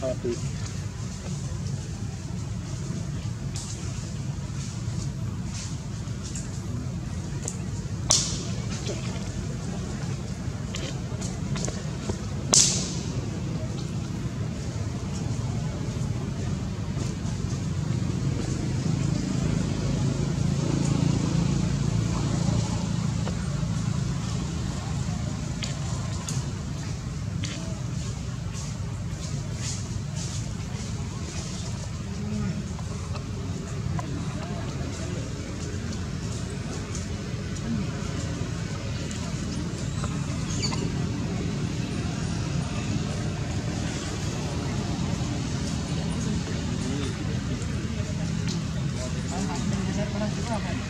Copy. Okay.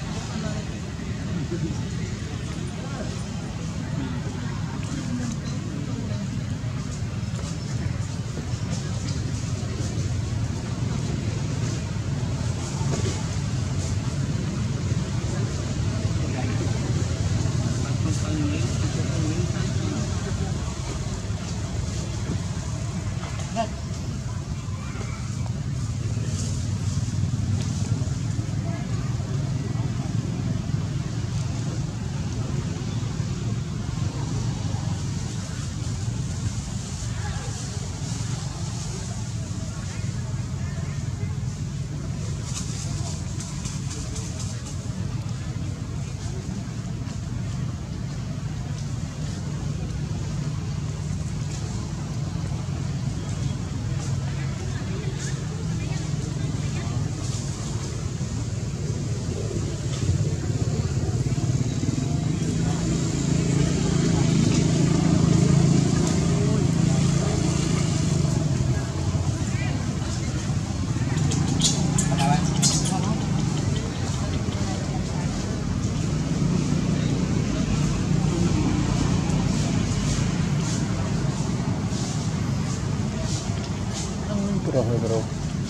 Bravo, rồi.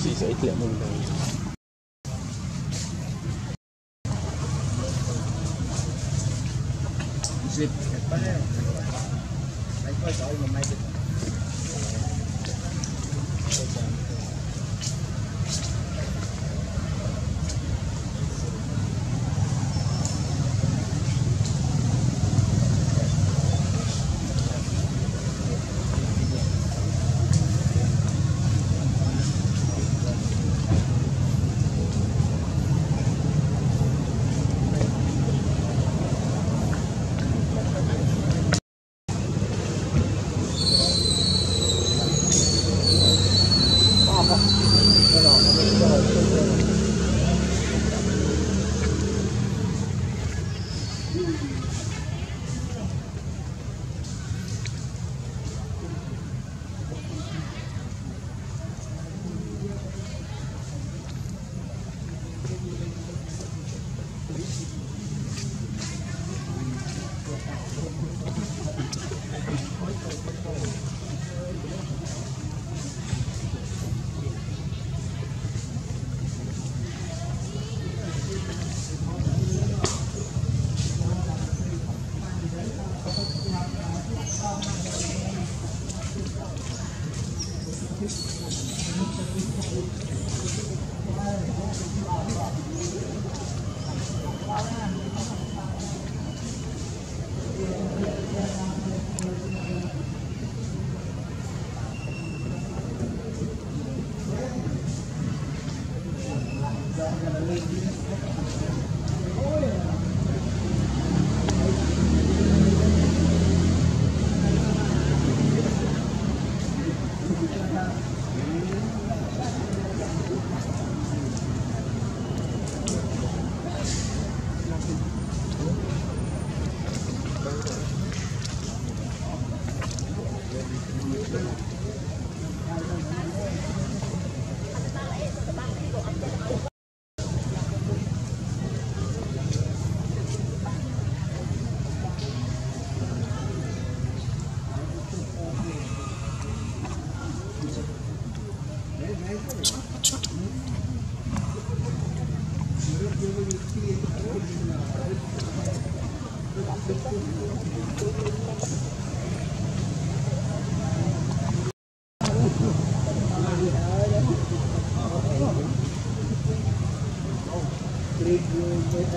Sì, sei te molto. Slip. Like I saw you, my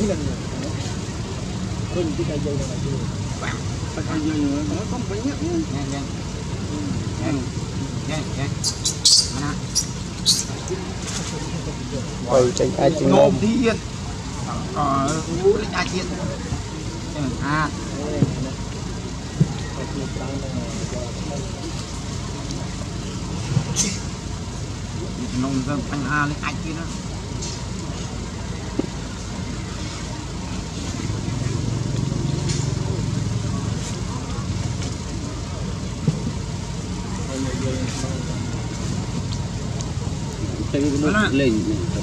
dữ cái cây dây này chưa. Cây dây nữa. Nó không phải nhắc nhé nhanh nhanh nhanh nhanh nhanh ừ trên ai trên nôm tí yên. Ờ vũ lên ai trên à. Nông dân anh hà lên ai kia đó? Cái nước lên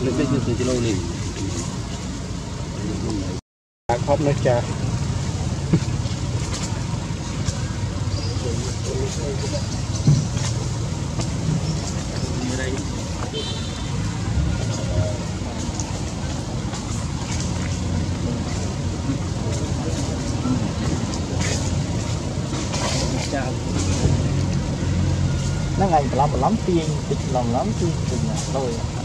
Lên lên từ kilo lên. Khóc nó cha. Nó ngày lắm lắm tiền tịch lòng lắm tiền tiền rồi vậy đó.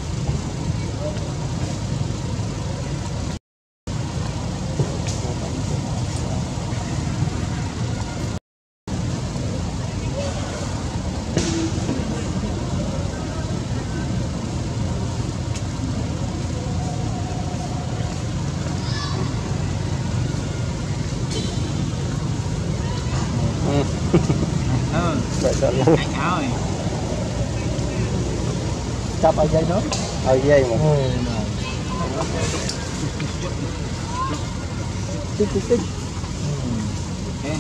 អា Cặp ai dây đó, ai dây mà. Ừ. Tích tích tích. Ừ. Ok,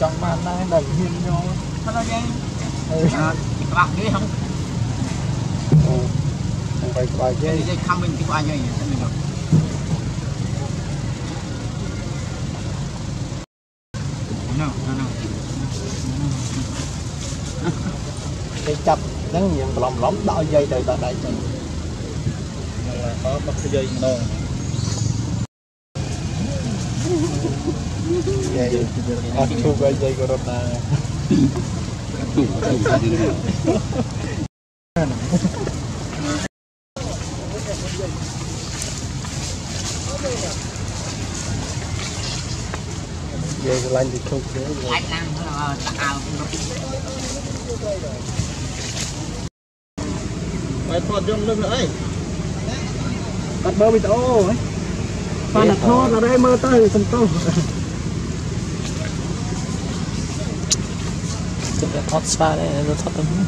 trong mà anh đang đẩy hiên vô. Thôi đâu dây. Ừ. Ờ, bạc ghê không? Không phải quả dây. Dây không mình cái quả dây này sẽ mình được cái chắp nhắn nhiệm lòng lắm đau dây đời đau đại chân là có bắt cái dây non dây aku cái dây của rota dây của lanh thì không thế អាចឡើងតាអើ បាយថតយំលឹមអីបាត់មើលវីដេអូហ៎បានតែថតអរេមើលទៅសំទោសទៅថតស្វាដែរទៅថតទៅមកម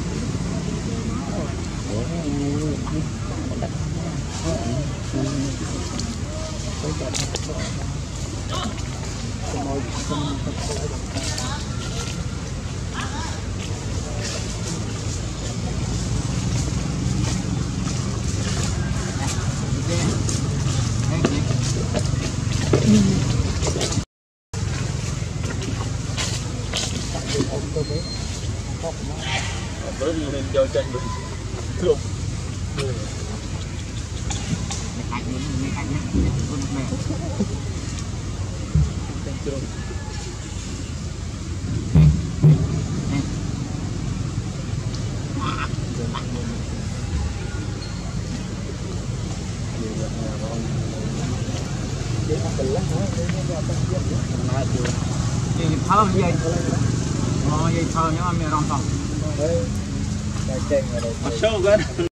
កទៅ ôm cơ bếp khóc nó bớt đi lên cho chạy được thương Hãy subscribe cho kênh Ghiền Mì Gõ Để không bỏ lỡ những video hấp dẫn 哦，一查你万没让放，哎，太正，我收了。